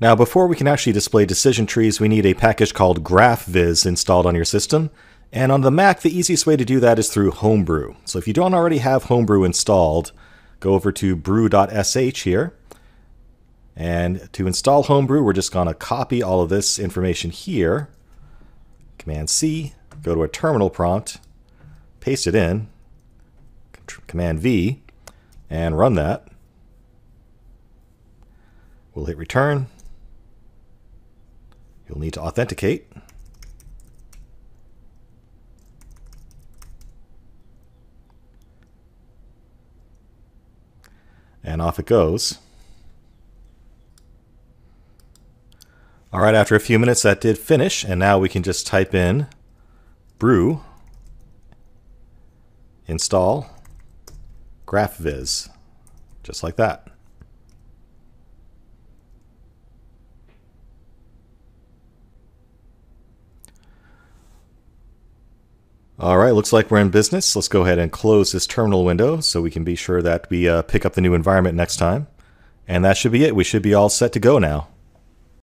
Now, before we can actually display decision trees, we need a package called GraphViz installed on your system. And on the Mac, the easiest way to do that is through Homebrew. So if you don't already have Homebrew installed, go over to brew.sh here. And to install Homebrew, we're just going to copy all of this information here. Command C, go to a terminal prompt, paste it in, Command V, and run that. We'll hit return. You'll need to authenticate. And off it goes. All right, after a few minutes that did finish, and now we can just type in brew install GraphViz, just like that. All right, looks like we're in business. Let's go ahead and close this terminal window so we can be sure that we uh, pick up the new environment next time. And that should be it. We should be all set to go now.